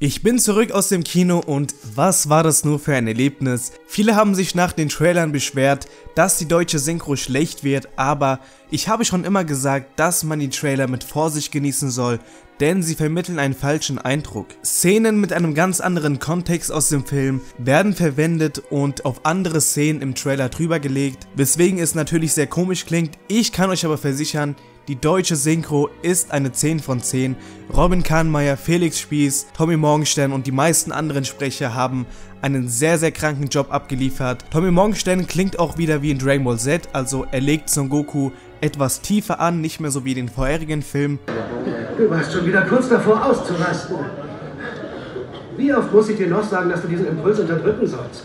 Ich bin zurück aus dem Kino und was war das nur für ein Erlebnis? Viele haben sich nach den Trailern beschwert, dass die deutsche Synchro schlecht wird, aber ich habe schon immer gesagt, dass man die Trailer mit Vorsicht genießen soll, denn sie vermitteln einen falschen Eindruck. Szenen mit einem ganz anderen Kontext aus dem Film werden verwendet und auf andere Szenen im Trailer drüber gelegt, weswegen es natürlich sehr komisch klingt. Ich kann euch aber versichern, die deutsche Synchro ist eine 10 von 10. Robin Kahnmeier, Felix Spieß, Tommy Morgenstern und die meisten anderen Sprecher haben einen sehr sehr kranken Job abgeliefert. Tommy Morgenstern klingt auch wieder wie in Dragon Ball Z, also er legt Son Goku etwas tiefer an, nicht mehr so wie den vorherigen Filmen. Du warst schon wieder kurz davor auszurasten. Wie oft muss ich dir noch sagen, dass du diesen Impuls unterdrücken sollst?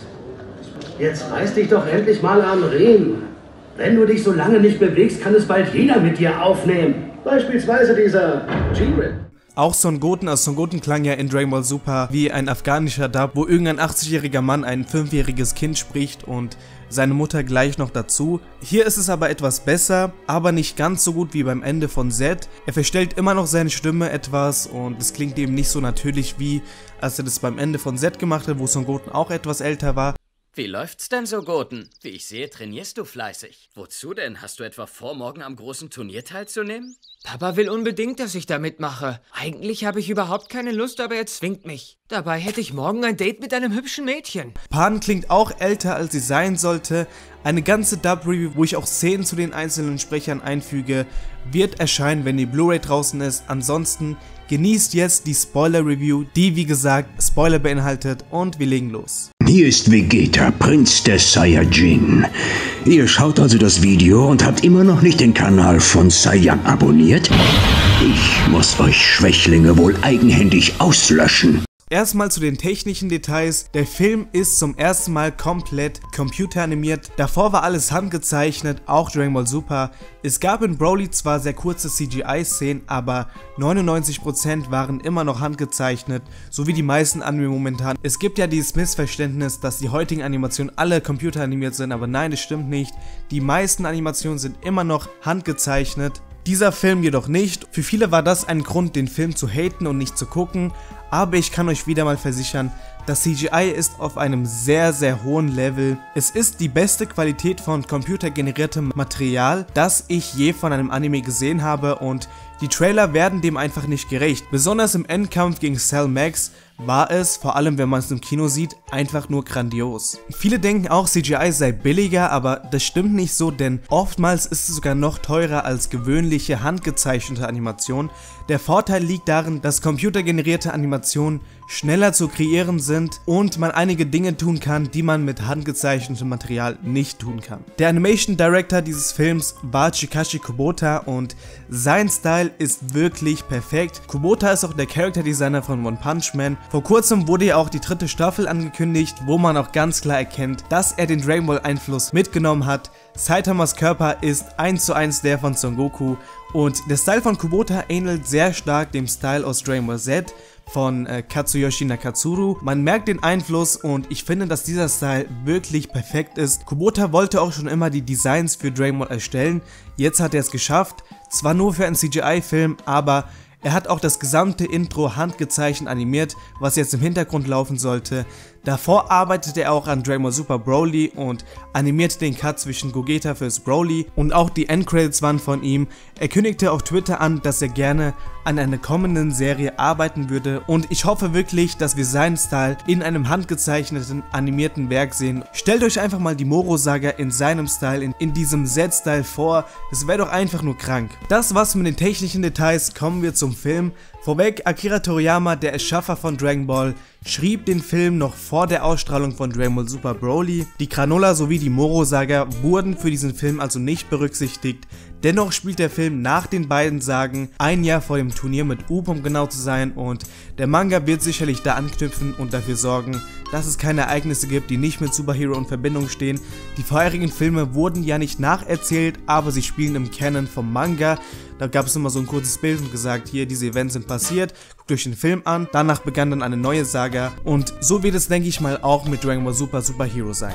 Jetzt reiß dich doch endlich mal am Riemen. Wenn du dich so lange nicht bewegst, kann es bald jeder mit dir aufnehmen. Beispielsweise dieser Jiren. Auch Son Goten, also Son Goten klang ja in Dragon Ball Super wie ein afghanischer Dub, wo irgendein 80-jähriger Mann ein 5-jähriges Kind spricht und seine Mutter gleich noch dazu. Hier ist es aber etwas besser, aber nicht ganz so gut wie beim Ende von Z. Er verstellt immer noch seine Stimme etwas und es klingt eben nicht so natürlich wie als er das beim Ende von Z gemacht hat, wo Son Goten auch etwas älter war. Wie läuft's denn so, Goten? Wie ich sehe, trainierst du fleißig. Wozu denn? Hast du etwa vor, morgen am großen Turnier teilzunehmen? Papa will unbedingt, dass ich da mitmache. Eigentlich habe ich überhaupt keine Lust, aber er zwingt mich. Dabei hätte ich morgen ein Date mit einem hübschen Mädchen. Pan klingt auch älter, als sie sein sollte. Eine ganze Dub-Review, wo ich auch Szenen zu den einzelnen Sprechern einfüge, wird erscheinen, wenn die Blu-ray draußen ist. Ansonsten genießt jetzt die Spoiler-Review, die wie gesagt Spoiler beinhaltet und wir legen los. Hier ist Vegeta, Prinz der Saiyajin. Ihr schaut also das Video und habt immer noch nicht den Kanal von Saiyan abonniert? Ich muss euch Schwächlinge wohl eigenhändig auslöschen. Erstmal zu den technischen Details. Der Film ist zum ersten Mal komplett computeranimiert. Davor war alles handgezeichnet, auch Dragon Ball Super. Es gab in Broly zwar sehr kurze CGI-Szenen, aber 99% waren immer noch handgezeichnet, so wie die meisten Anime momentan. Es gibt ja dieses Missverständnis, dass die heutigen Animationen alle computeranimiert sind, aber nein, das stimmt nicht. Die meisten Animationen sind immer noch handgezeichnet. Dieser Film jedoch nicht. Für viele war das ein Grund, den Film zu haten und nicht zu gucken, aber ich kann euch wieder mal versichern, das CGI ist auf einem sehr sehr hohen Level. Es ist die beste Qualität von computergeneriertem Material, das ich je von einem Anime gesehen habe und die Trailer werden dem einfach nicht gerecht. Besonders im Endkampf gegen Cell Max war es, vor allem wenn man es im Kino sieht, einfach nur grandios. Viele denken auch CGI sei billiger, aber das stimmt nicht so, denn oftmals ist es sogar noch teurer als gewöhnliche handgezeichnete Animation. Der Vorteil liegt darin, dass computergenerierte Animationen schneller zu kreieren sind und man einige Dinge tun kann, die man mit handgezeichnetem Material nicht tun kann. Der Animation Director dieses Films war Chikashi Kubota und sein Style ist wirklich perfekt. Kubota ist auch der Character Designer von One Punch Man. Vor kurzem wurde ja auch die dritte Staffel angekündigt, wo man auch ganz klar erkennt, dass er den Dragon Ball Einfluss mitgenommen hat. Saitamas Körper ist 1 zu 1 der von Son Goku und der Style von Kubota ähnelt sehr stark dem Style aus Dragon Ball Z von äh, Katsuyoshi Nakatsuru. Man merkt den Einfluss und ich finde, dass dieser Style wirklich perfekt ist. Kubota wollte auch schon immer die Designs für Dragon Ball erstellen. Jetzt hat er es geschafft. Zwar nur für einen CGI-Film, aber er hat auch das gesamte Intro handgezeichnet animiert, was jetzt im Hintergrund laufen sollte. Davor arbeitete er auch an Dragon Ball Super Broly und animierte den Cut zwischen Gogeta fürs Broly und auch die Endcredits waren von ihm. Er kündigte auf Twitter an, dass er gerne an einer kommenden Serie arbeiten würde und ich hoffe wirklich, dass wir seinen Style in einem handgezeichneten animierten Werk sehen. Stellt euch einfach mal die Moro-Saga in seinem Style, in, in diesem Z-Style vor, es wäre doch einfach nur krank. Das war's mit den technischen Details, kommen wir zum Film. Vorweg, Akira Toriyama, der Erschaffer von Dragon Ball, schrieb den Film noch vor der Ausstrahlung von Ball Super Broly. Die Granola sowie die Moro-Saga wurden für diesen Film also nicht berücksichtigt, Dennoch spielt der Film nach den beiden Sagen ein Jahr vor dem Turnier mit Up, um genau zu sein und der Manga wird sicherlich da anknüpfen und dafür sorgen, dass es keine Ereignisse gibt, die nicht mit Superhero in Verbindung stehen. Die vorherigen Filme wurden ja nicht nacherzählt, aber sie spielen im Canon vom Manga. Da gab es immer so ein kurzes Bild und gesagt, hier, diese Events sind passiert, euch den Film an. Danach begann dann eine neue Saga und so wird es, denke ich mal, auch mit Dragon Ball Super Superhero sein.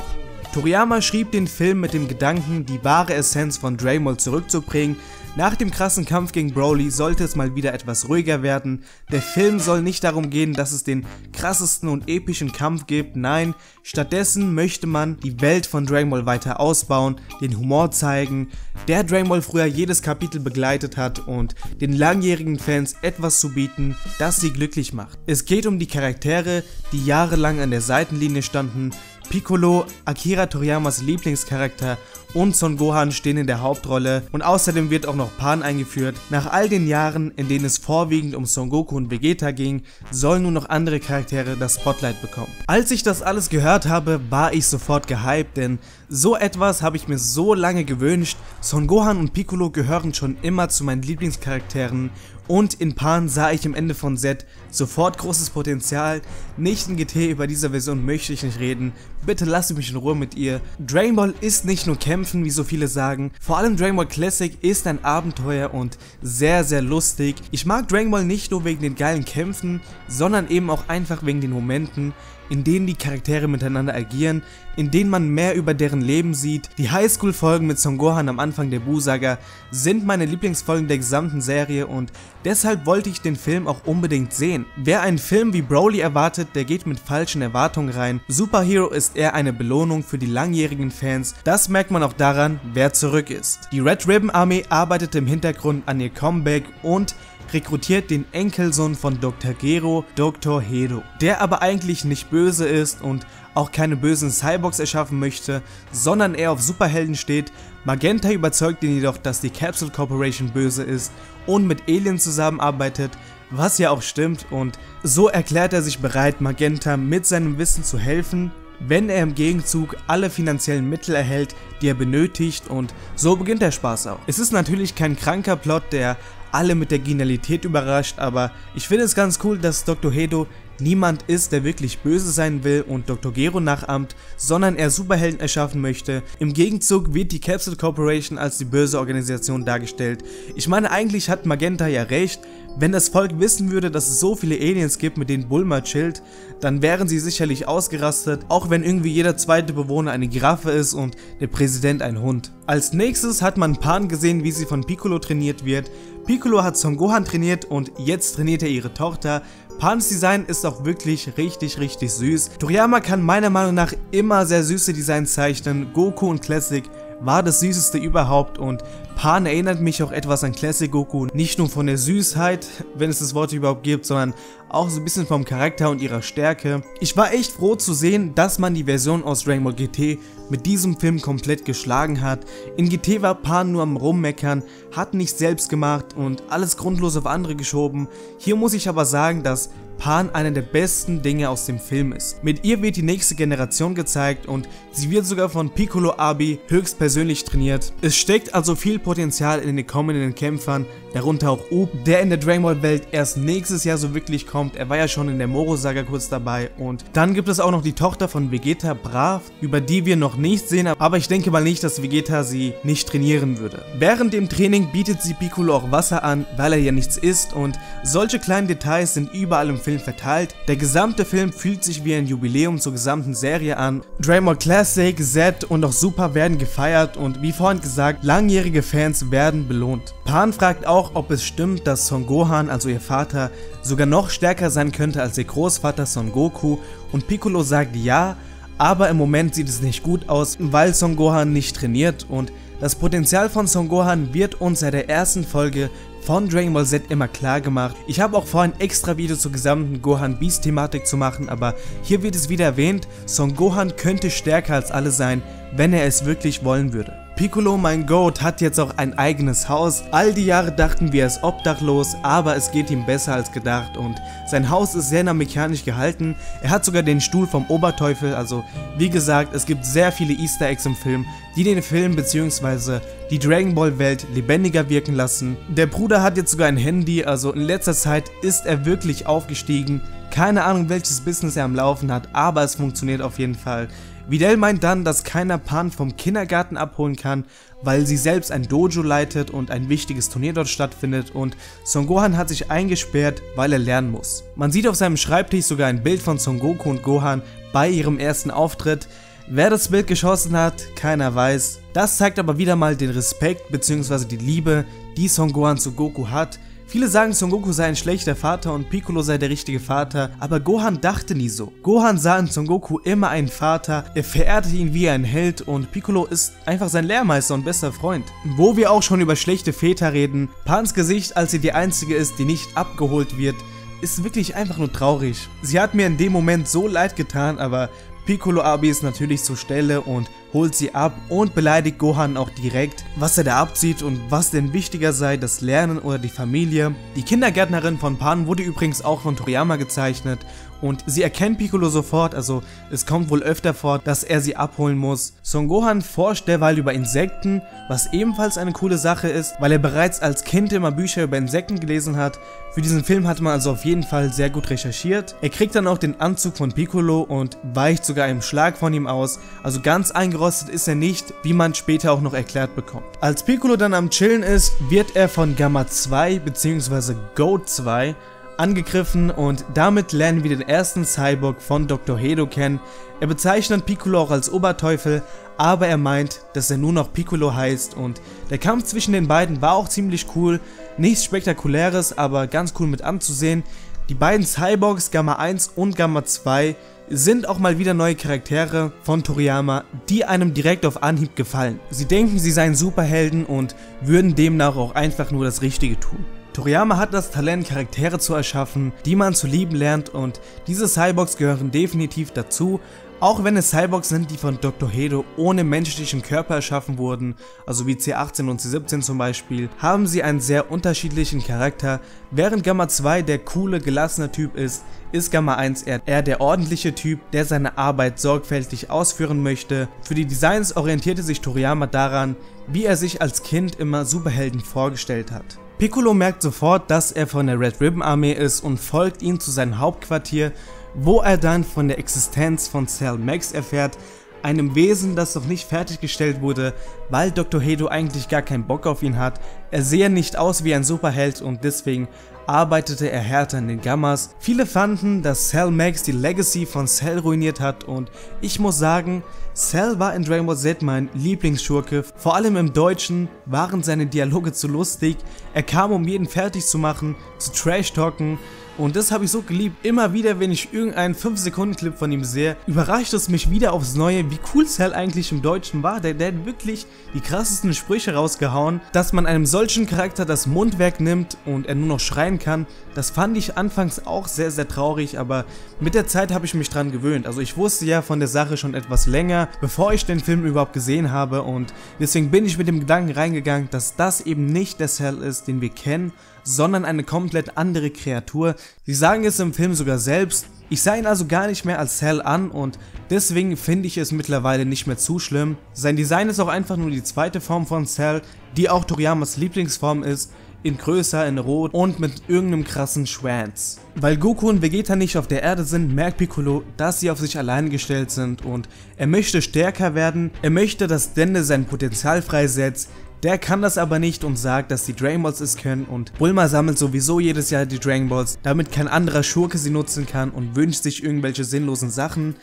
Toriyama schrieb den Film mit dem Gedanken, die wahre Essenz von Dragon Ball zurückzubringen. Nach dem krassen Kampf gegen Broly sollte es mal wieder etwas ruhiger werden. Der Film soll nicht darum gehen, dass es den krassesten und epischen Kampf gibt, nein, stattdessen möchte man die Welt von Dragon Ball weiter ausbauen, den Humor zeigen, der Dragon Ball früher jedes Kapitel begleitet hat und den langjährigen Fans etwas zu bieten, das sie glücklich macht. Es geht um die Charaktere, die jahrelang an der Seitenlinie standen, Piccolo, Akira Toriyamas Lieblingscharakter und Son Gohan stehen in der Hauptrolle und außerdem wird auch noch Pan eingeführt. Nach all den Jahren, in denen es vorwiegend um Son Goku und Vegeta ging, sollen nun noch andere Charaktere das Spotlight bekommen. Als ich das alles gehört habe, war ich sofort gehypt, denn so etwas habe ich mir so lange gewünscht. Son Gohan und Piccolo gehören schon immer zu meinen Lieblingscharakteren und in Pan sah ich im Ende von Z sofort großes Potenzial. Nicht in GT, über diese Version möchte ich nicht reden. Bitte lasst mich in Ruhe mit ihr. Dragon Ball ist nicht nur Kämpfen, wie so viele sagen. Vor allem Dragon Ball Classic ist ein Abenteuer und sehr, sehr lustig. Ich mag Dragon Ball nicht nur wegen den geilen Kämpfen, sondern eben auch einfach wegen den Momenten, in denen die Charaktere miteinander agieren, in denen man mehr über deren Leben sieht. Die Highschool-Folgen mit Son Gohan am Anfang der Buu-Saga sind meine Lieblingsfolgen der gesamten Serie und deshalb wollte ich den Film auch unbedingt sehen. Wer einen Film wie Broly erwartet, der geht mit falschen Erwartungen rein. Superhero ist eher eine Belohnung für die langjährigen Fans. Das merkt man auch daran, wer zurück ist. Die Red Ribbon Armee arbeitet im Hintergrund an ihr Comeback und rekrutiert den Enkelsohn von Dr. Gero, Dr. Hedo, der aber eigentlich nicht böse ist und auch keine bösen Cyborgs erschaffen möchte, sondern eher auf Superhelden steht. Magenta überzeugt ihn jedoch, dass die Capsule Corporation böse ist und mit Aliens zusammenarbeitet, was ja auch stimmt und so erklärt er sich bereit, Magenta mit seinem Wissen zu helfen, wenn er im Gegenzug alle finanziellen Mittel erhält, die er benötigt und so beginnt der Spaß auch. Es ist natürlich kein kranker Plot, der alle mit der Genialität überrascht, aber ich finde es ganz cool, dass Dr. Hedo niemand ist, der wirklich böse sein will und Dr. Gero nachahmt, sondern er Superhelden erschaffen möchte. Im Gegenzug wird die Capsule Corporation als die böse Organisation dargestellt. Ich meine, eigentlich hat Magenta ja recht, wenn das Volk wissen würde, dass es so viele Aliens gibt, mit denen Bulma chillt, dann wären sie sicherlich ausgerastet, auch wenn irgendwie jeder zweite Bewohner eine Giraffe ist und der Präsident ein Hund. Als nächstes hat man Pan gesehen, wie sie von Piccolo trainiert wird. Piccolo hat Son Gohan trainiert und jetzt trainiert er ihre Tochter. Pans Design ist auch wirklich richtig, richtig süß. Toriyama kann meiner Meinung nach immer sehr süße Designs zeichnen. Goku und Classic war das süßeste überhaupt und Pan erinnert mich auch etwas an Classic Goku, nicht nur von der Süßheit, wenn es das Wort überhaupt gibt, sondern auch so ein bisschen vom Charakter und ihrer Stärke. Ich war echt froh zu sehen, dass man die Version aus Dragon Ball GT mit diesem Film komplett geschlagen hat. In GT war Pan nur am rummeckern, hat nichts selbst gemacht und alles grundlos auf andere geschoben. Hier muss ich aber sagen, dass Pan einer der besten Dinge aus dem Film ist. Mit ihr wird die nächste Generation gezeigt und sie wird sogar von Piccolo Abi höchstpersönlich trainiert. Es steckt also viel Potenzial in den kommenden Kämpfern, darunter auch Up, der in der Dragon Ball Welt erst nächstes Jahr so wirklich kommt. Er war ja schon in der Moro-Saga kurz dabei und dann gibt es auch noch die Tochter von Vegeta Brav, über die wir noch nicht sehen, aber ich denke mal nicht, dass Vegeta sie nicht trainieren würde. Während dem Training bietet sie Piccolo auch Wasser an, weil er ja nichts isst und solche kleinen Details sind überall im Film Film verteilt. Der gesamte Film fühlt sich wie ein Jubiläum zur gesamten Serie an. Ball Classic, Z und auch Super werden gefeiert und wie vorhin gesagt, langjährige Fans werden belohnt. Pan fragt auch, ob es stimmt, dass Son Gohan, also ihr Vater, sogar noch stärker sein könnte als ihr Großvater Son Goku und Piccolo sagt ja, aber im Moment sieht es nicht gut aus, weil Son Gohan nicht trainiert und das Potenzial von Son Gohan wird uns seit der ersten Folge von Dragon Ball Z immer klar gemacht. Ich habe auch vor, ein extra Video zur gesamten Gohan Beast Thematik zu machen, aber hier wird es wieder erwähnt, Son Gohan könnte stärker als alle sein, wenn er es wirklich wollen würde. Piccolo, mein Goat, hat jetzt auch ein eigenes Haus. All die Jahre dachten wir, er ist obdachlos, aber es geht ihm besser als gedacht und sein Haus ist sehr nah mechanisch gehalten. Er hat sogar den Stuhl vom Oberteufel, also wie gesagt, es gibt sehr viele Easter Eggs im Film, die den Film bzw. die Dragon Ball Welt lebendiger wirken lassen. Der Bruder hat jetzt sogar ein Handy, also in letzter Zeit ist er wirklich aufgestiegen. Keine Ahnung welches Business er am Laufen hat, aber es funktioniert auf jeden Fall. Videl meint dann, dass keiner Pan vom Kindergarten abholen kann, weil sie selbst ein Dojo leitet und ein wichtiges Turnier dort stattfindet und Son Gohan hat sich eingesperrt, weil er lernen muss. Man sieht auf seinem Schreibtisch sogar ein Bild von Son Goku und Gohan bei ihrem ersten Auftritt. Wer das Bild geschossen hat, keiner weiß. Das zeigt aber wieder mal den Respekt bzw. die Liebe, die Son Gohan zu Goku hat. Viele sagen, Son Goku sei ein schlechter Vater und Piccolo sei der richtige Vater, aber Gohan dachte nie so. Gohan sah in Son Goku immer einen Vater, er verehrte ihn wie ein Held und Piccolo ist einfach sein Lehrmeister und bester Freund. Wo wir auch schon über schlechte Väter reden, Pans Gesicht, als sie die einzige ist, die nicht abgeholt wird, ist wirklich einfach nur traurig. Sie hat mir in dem Moment so leid getan, aber Piccolo Abi ist natürlich zur Stelle und holt sie ab und beleidigt Gohan auch direkt, was er da abzieht und was denn wichtiger sei, das Lernen oder die Familie. Die Kindergärtnerin von Pan wurde übrigens auch von Toriyama gezeichnet und sie erkennt Piccolo sofort, also es kommt wohl öfter vor, dass er sie abholen muss. Son Gohan forscht derweil über Insekten, was ebenfalls eine coole Sache ist, weil er bereits als Kind immer Bücher über Insekten gelesen hat. Für diesen Film hat man also auf jeden Fall sehr gut recherchiert. Er kriegt dann auch den Anzug von Piccolo und weicht sogar im Schlag von ihm aus, also ganz eingerostet ist er nicht, wie man später auch noch erklärt bekommt. Als Piccolo dann am Chillen ist, wird er von Gamma 2 bzw. Goat 2 angegriffen und damit lernen wir den ersten Cyborg von Dr. Hedo kennen. Er bezeichnet Piccolo auch als Oberteufel, aber er meint, dass er nur noch Piccolo heißt und der Kampf zwischen den beiden war auch ziemlich cool. Nichts spektakuläres, aber ganz cool mit anzusehen. Die beiden Cyborgs Gamma 1 und Gamma 2 sind auch mal wieder neue Charaktere von Toriyama, die einem direkt auf Anhieb gefallen. Sie denken, sie seien Superhelden und würden demnach auch einfach nur das Richtige tun. Toriyama hat das Talent, Charaktere zu erschaffen, die man zu lieben lernt und diese Cyborgs gehören definitiv dazu, auch wenn es Cyborgs sind, die von Dr. Hedo ohne menschlichen Körper erschaffen wurden, also wie C18 und C17 zum Beispiel, haben sie einen sehr unterschiedlichen Charakter. Während Gamma 2 der coole, gelassene Typ ist, ist Gamma 1 eher, der ordentliche Typ, der seine Arbeit sorgfältig ausführen möchte. Für die Designs orientierte sich Toriyama daran, wie er sich als Kind immer Superhelden vorgestellt hat. Piccolo merkt sofort, dass er von der Red Ribbon Armee ist und folgt ihm zu seinem Hauptquartier, wo er dann von der Existenz von Cell Max erfährt, einem Wesen, das noch nicht fertiggestellt wurde, weil Dr. Hedo eigentlich gar keinen Bock auf ihn hat. Er sehe nicht aus wie ein Superheld und deswegen arbeitete er härter in den Gammas. Viele fanden, dass Cell Max die Legacy von Cell ruiniert hat und ich muss sagen, Cell war in Dragon Ball Z mein Lieblingsschurke, vor allem im Deutschen waren seine Dialoge zu lustig, er kam um jeden fertig zu machen, zu Trash-Talken und das habe ich so geliebt. Immer wieder, wenn ich irgendeinen 5-Sekunden-Clip von ihm sehe, überrascht es mich wieder aufs Neue, wie cool Cell eigentlich im Deutschen war. Der, der hat wirklich die krassesten Sprüche rausgehauen. Dass man einem solchen Charakter das Mundwerk nimmt und er nur noch schreien kann, das fand ich anfangs auch sehr, sehr traurig. Aber mit der Zeit habe ich mich dran gewöhnt. Also ich wusste ja von der Sache schon etwas länger, bevor ich den Film überhaupt gesehen habe. Und deswegen bin ich mit dem Gedanken reingegangen, dass das eben nicht der Cell ist, den wir kennen, sondern eine komplett andere Kreatur. Sie sagen es im Film sogar selbst. Ich sah ihn also gar nicht mehr als Cell an und deswegen finde ich es mittlerweile nicht mehr zu schlimm. Sein Design ist auch einfach nur die zweite Form von Cell, die auch Toriyamas Lieblingsform ist, in größer, in rot und mit irgendeinem krassen Schwanz. Weil Goku und Vegeta nicht auf der Erde sind, merkt Piccolo, dass sie auf sich allein gestellt sind und er möchte stärker werden, er möchte, dass Dende sein Potenzial freisetzt, der kann das aber nicht und sagt, dass die Dragon Balls es können und Bulma sammelt sowieso jedes Jahr die Dragon Balls, damit kein anderer Schurke sie nutzen kann und wünscht sich irgendwelche sinnlosen Sachen.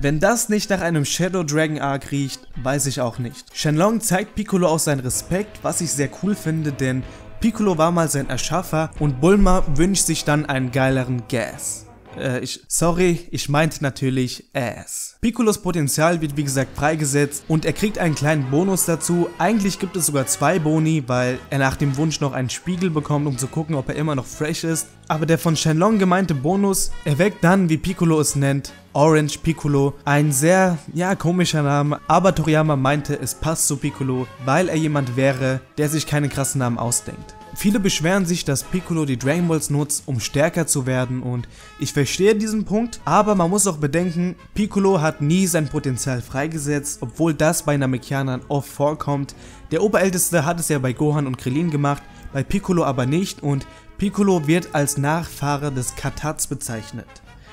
Wenn das nicht nach einem Shadow Dragon Arc riecht, weiß ich auch nicht. Shenlong zeigt Piccolo auch seinen Respekt, was ich sehr cool finde, denn Piccolo war mal sein Erschaffer und Bulma wünscht sich dann einen geileren Gas. Äh, ich, sorry, ich meinte natürlich Ass. Piccolos Potenzial wird wie gesagt freigesetzt und er kriegt einen kleinen Bonus dazu. Eigentlich gibt es sogar zwei Boni, weil er nach dem Wunsch noch einen Spiegel bekommt, um zu gucken, ob er immer noch fresh ist. Aber der von Shenlong gemeinte Bonus erweckt dann, wie Piccolo es nennt, Orange Piccolo. Ein sehr, ja, komischer Name, aber Toriyama meinte, es passt zu Piccolo, weil er jemand wäre, der sich keine krassen Namen ausdenkt. Viele beschweren sich, dass Piccolo die Dragon Balls nutzt, um stärker zu werden und ich verstehe diesen Punkt, aber man muss auch bedenken, Piccolo hat nie sein Potenzial freigesetzt, obwohl das bei Namekianern oft vorkommt. Der Oberälteste hat es ja bei Gohan und Krillin gemacht, bei Piccolo aber nicht und Piccolo wird als Nachfahre des Katats bezeichnet.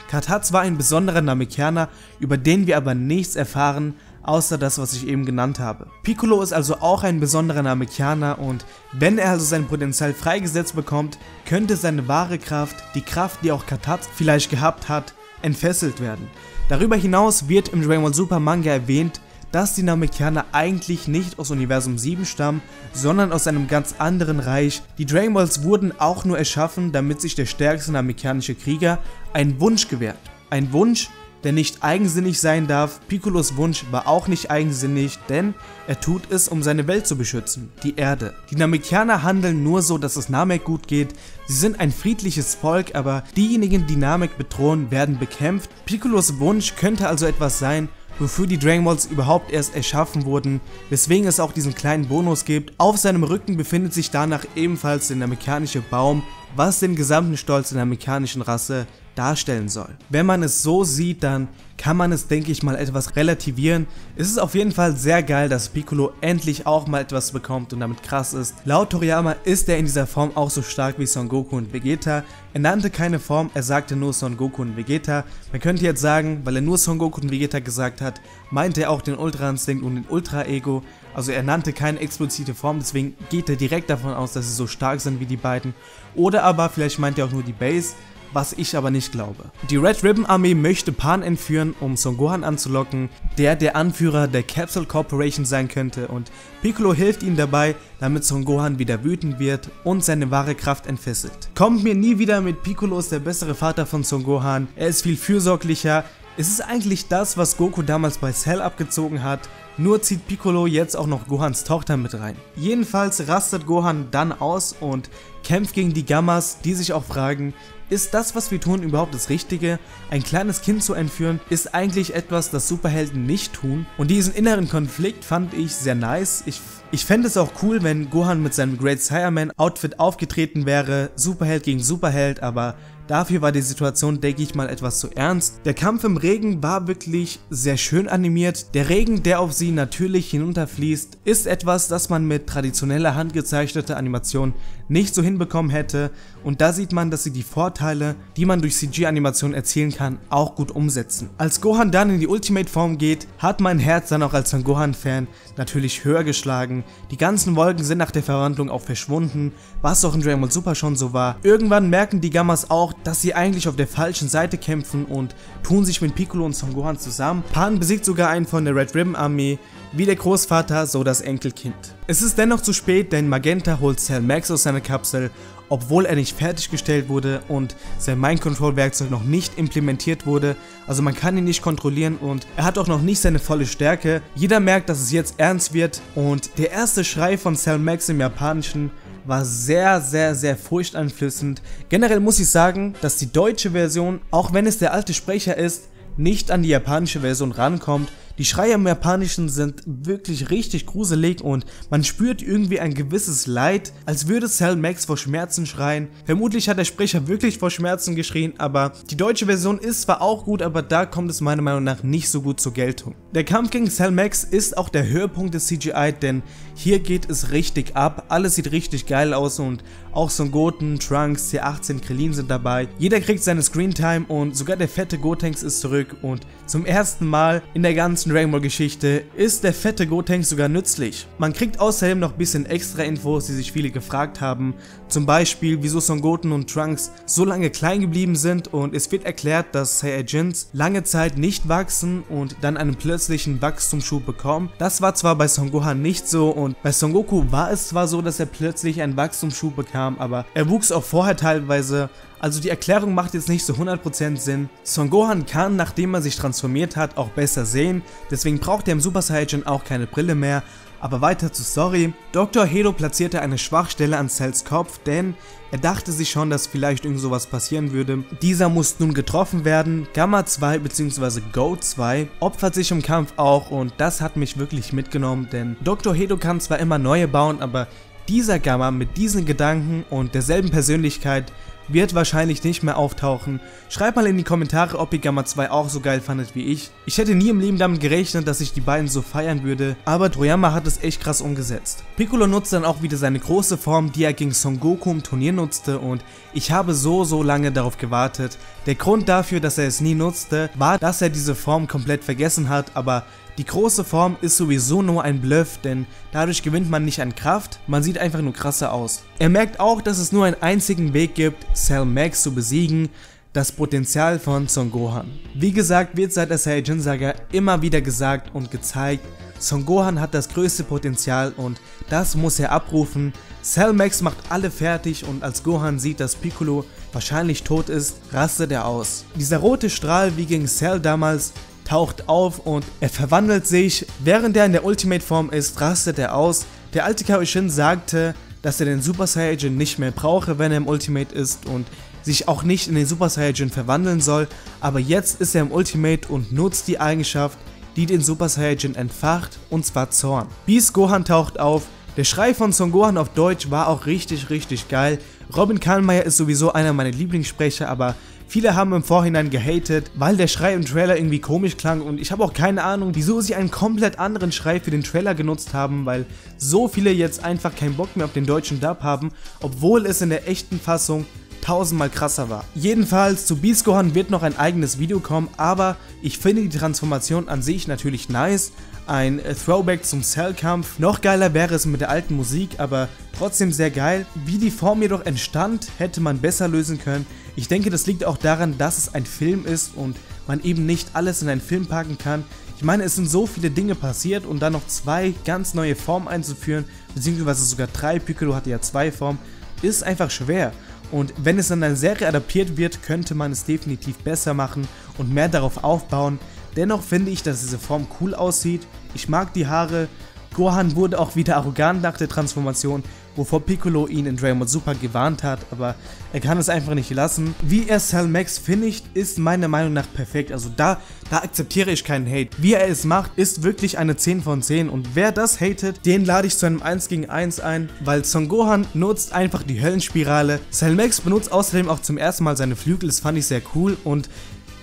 Katats war ein besonderer Namekianer, über den wir aber nichts erfahren, außer das, was ich eben genannt habe. Piccolo ist also auch ein besonderer Namekianer und wenn er also sein Potenzial freigesetzt bekommt, könnte seine wahre Kraft, die Kraft, die auch Katat vielleicht gehabt hat, entfesselt werden. Darüber hinaus wird im Dragon Ball Super Manga erwähnt, dass die Namekianer eigentlich nicht aus Universum 7 stammen, sondern aus einem ganz anderen Reich. Die Dragon Balls wurden auch nur erschaffen, damit sich der stärkste namekianische Krieger einen Wunsch gewährt. Ein Wunsch, der nicht eigensinnig sein darf. Piccolos Wunsch war auch nicht eigensinnig, denn er tut es, um seine Welt zu beschützen, die Erde. Die Namekianer handeln nur so, dass es Namek gut geht. Sie sind ein friedliches Volk, aber diejenigen, die Namek bedrohen, werden bekämpft. Piccolos Wunsch könnte also etwas sein, wofür die Dragon Balls überhaupt erst erschaffen wurden, weswegen es auch diesen kleinen Bonus gibt. Auf seinem Rücken befindet sich danach ebenfalls der namekianische Baum, was den gesamten Stolz der namekianischen Rasse darstellen soll. Wenn man es so sieht, dann kann man es, denke ich mal, etwas relativieren. Es ist auf jeden Fall sehr geil, dass Piccolo endlich auch mal etwas bekommt und damit krass ist. Laut Toriyama ist er in dieser Form auch so stark wie Son Goku und Vegeta. Er nannte keine Form, er sagte nur Son Goku und Vegeta. Man könnte jetzt sagen, weil er nur Son Goku und Vegeta gesagt hat, meinte er auch den Ultra Instinct und den Ultra Ego. Also er nannte keine explizite Form, deswegen geht er direkt davon aus, dass sie so stark sind wie die beiden. Oder aber vielleicht meint er auch nur die Base was ich aber nicht glaube. Die Red Ribbon Armee möchte Pan entführen, um Son Gohan anzulocken, der der Anführer der Capsule Corporation sein könnte und Piccolo hilft ihnen dabei, damit Son Gohan wieder wütend wird und seine wahre Kraft entfesselt. Kommt mir nie wieder mit Piccolo ist der bessere Vater von Son Gohan, er ist viel fürsorglicher, es ist eigentlich das, was Goku damals bei Cell abgezogen hat, nur zieht Piccolo jetzt auch noch Gohans Tochter mit rein. Jedenfalls rastet Gohan dann aus und kämpft gegen die Gammas, die sich auch fragen, ist das, was wir tun, überhaupt das Richtige? Ein kleines Kind zu entführen, ist eigentlich etwas, das Superhelden nicht tun. Und diesen inneren Konflikt fand ich sehr nice. Ich, ich fände es auch cool, wenn Gohan mit seinem Great Sireman Outfit aufgetreten wäre, Superheld gegen Superheld, aber Dafür war die Situation, denke ich mal, etwas zu ernst. Der Kampf im Regen war wirklich sehr schön animiert. Der Regen, der auf sie natürlich hinunterfließt, ist etwas, das man mit traditioneller handgezeichneter Animation nicht so hinbekommen hätte. Und da sieht man, dass sie die Vorteile, die man durch CG-Animation erzielen kann, auch gut umsetzen. Als Gohan dann in die Ultimate-Form geht, hat mein Herz dann auch als Son Gohan-Fan natürlich höher geschlagen. Die ganzen Wolken sind nach der Verwandlung auch verschwunden, was auch in Dragon Ball Super schon so war. Irgendwann merken die Gammas auch, dass sie eigentlich auf der falschen Seite kämpfen und tun sich mit Piccolo und Son Gohan zusammen. Pan besiegt sogar einen von der Red Ribbon Armee, wie der Großvater, so das Enkelkind. Es ist dennoch zu spät, denn Magenta holt Cell Max aus seiner Kapsel, obwohl er nicht fertiggestellt wurde und sein Mind Control Werkzeug noch nicht implementiert wurde, also man kann ihn nicht kontrollieren und er hat auch noch nicht seine volle Stärke. Jeder merkt, dass es jetzt ernst wird und der erste Schrei von Cell Max im Japanischen war sehr, sehr, sehr furchteinflößend. Generell muss ich sagen, dass die deutsche Version, auch wenn es der alte Sprecher ist, nicht an die japanische Version rankommt. Die Schreie im Japanischen sind wirklich richtig gruselig und man spürt irgendwie ein gewisses Leid, als würde Cell Max vor Schmerzen schreien. Vermutlich hat der Sprecher wirklich vor Schmerzen geschrien, aber die deutsche Version ist zwar auch gut, aber da kommt es meiner Meinung nach nicht so gut zur Geltung. Der Kampf gegen Cell Max ist auch der Höhepunkt des CGI, denn hier geht es richtig ab, alles sieht richtig geil aus und auch Son Goten, Trunks, C18, Krillin sind dabei. Jeder kriegt seine Screentime und sogar der fette Gotenks ist zurück und zum ersten Mal in der ganzen Dragon Ball Geschichte ist der fette Gotenks sogar nützlich. Man kriegt außerdem noch ein bisschen extra Infos, die sich viele gefragt haben. Zum Beispiel, wieso Son Goten und Trunks so lange klein geblieben sind und es wird erklärt, dass Saiyajins lange Zeit nicht wachsen und dann einen plötzlichen Wachstumsschub bekommen. Das war zwar bei Son Gohan nicht so und bei Son Goku war es zwar so, dass er plötzlich einen Wachstumsschub bekam, aber er wuchs auch vorher teilweise also die Erklärung macht jetzt nicht so 100% Sinn. Son Gohan kann, nachdem er sich transformiert hat, auch besser sehen, deswegen braucht er im Super Saiyan auch keine Brille mehr. Aber weiter zur Story. Dr. Hedo platzierte eine Schwachstelle an Cells Kopf, denn er dachte sich schon, dass vielleicht irgend sowas passieren würde. Dieser muss nun getroffen werden. Gamma 2 bzw. Go 2 opfert sich im Kampf auch und das hat mich wirklich mitgenommen, denn Dr. Hedo kann zwar immer neue bauen, aber dieser Gamma mit diesen Gedanken und derselben Persönlichkeit wird wahrscheinlich nicht mehr auftauchen. Schreibt mal in die Kommentare, ob ihr Gamma 2 auch so geil fandet wie ich. Ich hätte nie im Leben damit gerechnet, dass ich die beiden so feiern würde, aber Toriyama hat es echt krass umgesetzt. Piccolo nutzt dann auch wieder seine große Form, die er gegen Son Goku im Turnier nutzte und ich habe so so lange darauf gewartet. Der Grund dafür, dass er es nie nutzte, war, dass er diese Form komplett vergessen hat, aber die große Form ist sowieso nur ein Bluff, denn dadurch gewinnt man nicht an Kraft, man sieht einfach nur krasser aus. Er merkt auch, dass es nur einen einzigen Weg gibt, Cell Max zu besiegen, das Potenzial von Son Gohan. Wie gesagt, wird seit der Saiyajin Saga immer wieder gesagt und gezeigt, Son Gohan hat das größte Potenzial und das muss er abrufen. Cell Max macht alle fertig und als Gohan sieht, dass Piccolo wahrscheinlich tot ist, rastet er aus. Dieser rote Strahl wie gegen Cell damals taucht auf und er verwandelt sich. Während er in der Ultimate Form ist, rastet er aus. Der alte Kaioshin sagte, dass er den Super Saiyajin nicht mehr brauche, wenn er im Ultimate ist und sich auch nicht in den Super Saiyajin verwandeln soll, aber jetzt ist er im Ultimate und nutzt die Eigenschaft, die den Super Saiyajin entfacht, und zwar Zorn. Beast Gohan taucht auf, der Schrei von Son Gohan auf Deutsch war auch richtig, richtig geil. Robin Kahlmeier ist sowieso einer meiner Lieblingssprecher, aber viele haben im Vorhinein gehatet, weil der Schrei im Trailer irgendwie komisch klang und ich habe auch keine Ahnung, wieso sie einen komplett anderen Schrei für den Trailer genutzt haben, weil so viele jetzt einfach keinen Bock mehr auf den deutschen Dub haben, obwohl es in der echten Fassung tausendmal krasser war. Jedenfalls zu Beast Gohan wird noch ein eigenes Video kommen, aber ich finde die Transformation an sich natürlich nice. Ein Throwback zum Cell-Kampf. Noch geiler wäre es mit der alten Musik, aber trotzdem sehr geil. Wie die Form jedoch entstand, hätte man besser lösen können. Ich denke, das liegt auch daran, dass es ein Film ist und man eben nicht alles in einen Film packen kann. Ich meine, es sind so viele Dinge passiert und dann noch zwei ganz neue Formen einzuführen, beziehungsweise sogar drei, Piccolo hatte ja zwei Formen, ist einfach schwer. Und wenn es in einer Serie adaptiert wird, könnte man es definitiv besser machen und mehr darauf aufbauen. Dennoch finde ich, dass diese Form cool aussieht. Ich mag die Haare. Gohan wurde auch wieder arrogant nach der Transformation, wovor Piccolo ihn in Ball Super gewarnt hat, aber er kann es einfach nicht lassen. Wie er Cell Max finisht, ist meiner Meinung nach perfekt, also da, da akzeptiere ich keinen Hate. Wie er es macht, ist wirklich eine 10 von 10 und wer das hatet, den lade ich zu einem 1 gegen 1 ein, weil Son Gohan nutzt einfach die Höllenspirale. Cell Max benutzt außerdem auch zum ersten Mal seine Flügel, das fand ich sehr cool und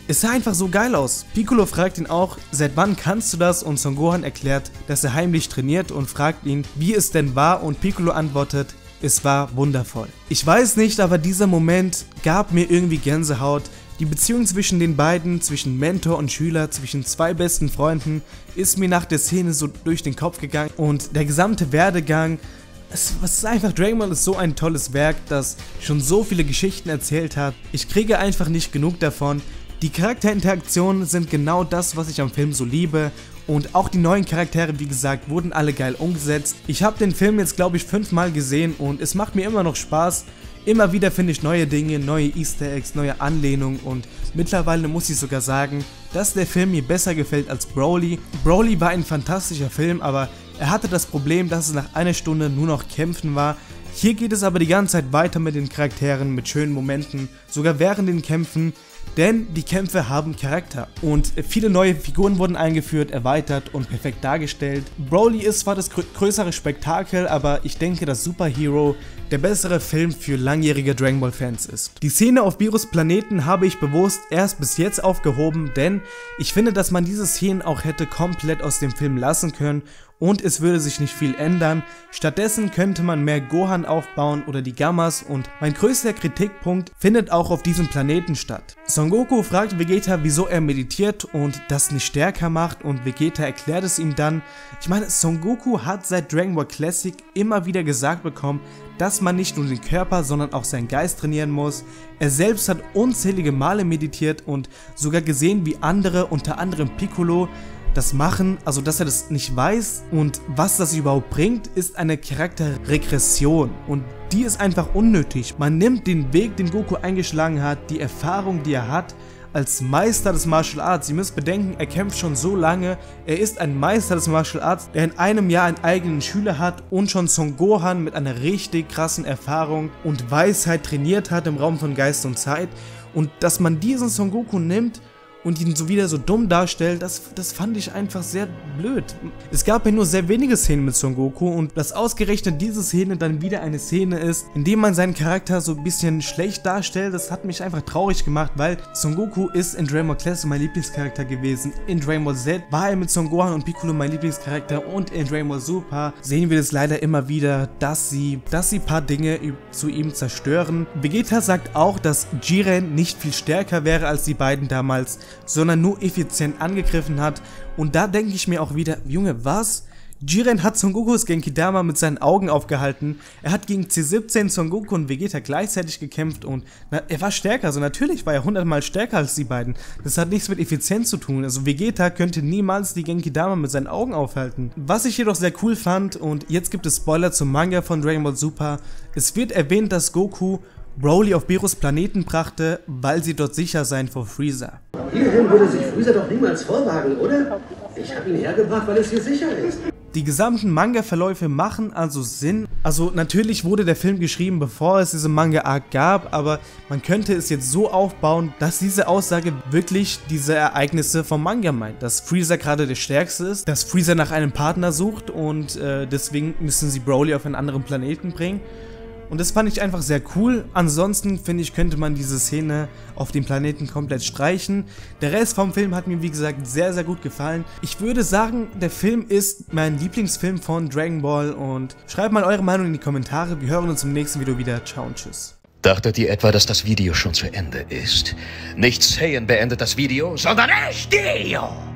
es sah einfach so geil aus. Piccolo fragt ihn auch, seit wann kannst du das? Und Son Gohan erklärt, dass er heimlich trainiert und fragt ihn, wie es denn war und Piccolo antwortet, es war wundervoll. Ich weiß nicht, aber dieser Moment gab mir irgendwie Gänsehaut. Die Beziehung zwischen den beiden, zwischen Mentor und Schüler, zwischen zwei besten Freunden, ist mir nach der Szene so durch den Kopf gegangen und der gesamte Werdegang, es, ist einfach, Dragon Ball ist so ein tolles Werk, das schon so viele Geschichten erzählt hat. Ich kriege einfach nicht genug davon. Die Charakterinteraktionen sind genau das, was ich am Film so liebe und auch die neuen Charaktere, wie gesagt, wurden alle geil umgesetzt. Ich habe den Film jetzt, glaube ich, fünfmal gesehen und es macht mir immer noch Spaß. Immer wieder finde ich neue Dinge, neue Easter Eggs, neue Anlehnungen und mittlerweile muss ich sogar sagen, dass der Film mir besser gefällt als Broly. Broly war ein fantastischer Film, aber er hatte das Problem, dass es nach einer Stunde nur noch Kämpfen war. Hier geht es aber die ganze Zeit weiter mit den Charakteren, mit schönen Momenten, sogar während den Kämpfen denn die Kämpfe haben Charakter und viele neue Figuren wurden eingeführt, erweitert und perfekt dargestellt. Broly ist zwar das grö größere Spektakel, aber ich denke, dass Super Hero der bessere Film für langjährige Dragon Ball Fans ist. Die Szene auf Virus Planeten habe ich bewusst erst bis jetzt aufgehoben, denn ich finde, dass man diese Szenen auch hätte komplett aus dem Film lassen können und es würde sich nicht viel ändern. Stattdessen könnte man mehr Gohan aufbauen oder die Gammas und mein größter Kritikpunkt findet auch auf diesem Planeten statt. Son Goku fragt Vegeta, wieso er meditiert und das nicht stärker macht und Vegeta erklärt es ihm dann. Ich meine, Son Goku hat seit Dragon Ball Classic immer wieder gesagt bekommen, dass man nicht nur den Körper, sondern auch seinen Geist trainieren muss. Er selbst hat unzählige Male meditiert und sogar gesehen, wie andere, unter anderem Piccolo, das machen, also dass er das nicht weiß und was das überhaupt bringt, ist eine Charakterregression und die ist einfach unnötig. Man nimmt den Weg, den Goku eingeschlagen hat, die Erfahrung, die er hat, als Meister des Martial Arts. Ihr müsst bedenken, er kämpft schon so lange. Er ist ein Meister des Martial Arts, der in einem Jahr einen eigenen Schüler hat und schon Son Gohan mit einer richtig krassen Erfahrung und Weisheit trainiert hat im Raum von Geist und Zeit. Und dass man diesen Son Goku nimmt und ihn so wieder so dumm darstellt, das, das fand ich einfach sehr blöd. Es gab ja nur sehr wenige Szenen mit Son Goku und dass ausgerechnet diese Szene dann wieder eine Szene ist, in dem man seinen Charakter so ein bisschen schlecht darstellt, das hat mich einfach traurig gemacht, weil Son Goku ist in Dragon Ball Classic mein Lieblingscharakter gewesen. In Dragon Ball Z war er mit Son Gohan und Piccolo mein Lieblingscharakter und in Dragon Ball Super sehen wir das leider immer wieder, dass sie, dass sie paar Dinge zu ihm zerstören. Vegeta sagt auch, dass Jiren nicht viel stärker wäre als die beiden damals, sondern nur effizient angegriffen hat. Und da denke ich mir auch wieder, Junge, was? Jiren hat Son Gokus Genkidama mit seinen Augen aufgehalten. Er hat gegen C17, Son Goku und Vegeta gleichzeitig gekämpft und na, er war stärker. Also natürlich war er hundertmal stärker als die beiden. Das hat nichts mit Effizienz zu tun. Also Vegeta könnte niemals die Genkidama mit seinen Augen aufhalten. Was ich jedoch sehr cool fand und jetzt gibt es Spoiler zum Manga von Dragon Ball Super. Es wird erwähnt, dass Goku Broly auf Berus Planeten brachte, weil sie dort sicher seien vor Freezer. Hierhin würde sich Freezer doch niemals vorwagen, oder? Ich habe ihn hergebracht, weil es hier sicher ist. Die gesamten Manga-Verläufe machen also Sinn. Also natürlich wurde der Film geschrieben, bevor es diese Manga-Arc gab, aber man könnte es jetzt so aufbauen, dass diese Aussage wirklich diese Ereignisse vom Manga meint. Dass Freezer gerade der Stärkste ist, dass Freezer nach einem Partner sucht und äh, deswegen müssen sie Broly auf einen anderen Planeten bringen. Und das fand ich einfach sehr cool. Ansonsten finde ich, könnte man diese Szene auf dem Planeten komplett streichen. Der Rest vom Film hat mir wie gesagt sehr, sehr gut gefallen. Ich würde sagen, der Film ist mein Lieblingsfilm von Dragon Ball und schreibt mal eure Meinung in die Kommentare. Wir hören uns im nächsten Video wieder. Ciao und tschüss. Dachtet ihr etwa, dass das Video schon zu Ende ist? Nicht Saiyan beendet das Video, sondern ich, Dio!